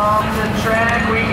along the track. We